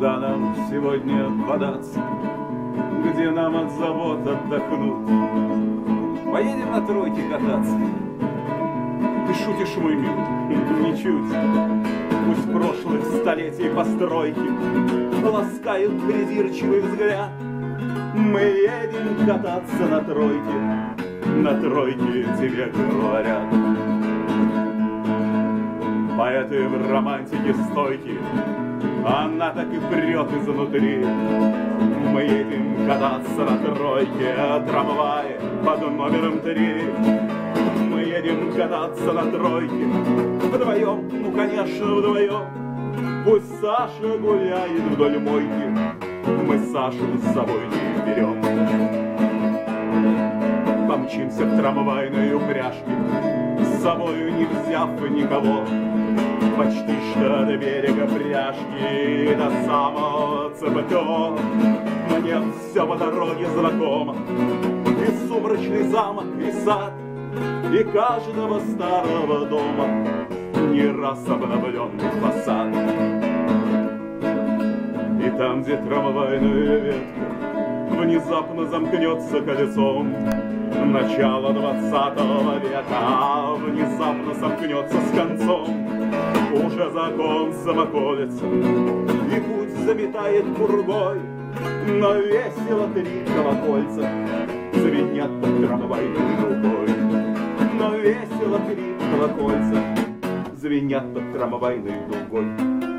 Куда нам сегодня податься? Где нам от забот отдохнуть? Поедем на тройке кататься. Ты шутишь, мой мил, ничуть. Пусть прошлых столетий постройки Ласкают придирчивый взгляд. Мы едем кататься на тройке, На тройке тебе говорят. Поэты в романтике стойки, Она так и прет изнутри. Мы едем кататься на тройке, Трамвае под номером три. Мы едем кататься на тройке, Вдвоем, ну, конечно, вдвоем. Пусть Саша гуляет вдоль мойки, Мы Сашу с собой не берем. Помчимся в трамвайной упряжке, С собою не взяв никого, Почти что до берега пряжки, До самого ЦПТО. Мне все по дороге знакомо, И сумрачный замок, и сад, И каждого старого дома Не раз обновленный фасад. И там, где трамвайная ветка Внезапно замкнется колесом, Начало двадцатого века Внезапно сомкнется с концом. Уже закон самоколется, И путь заметает пургой, Но весело три колокольца Звенят под трамвайной рукой. Но весело три колокольца Звенят под трамвайной дугой.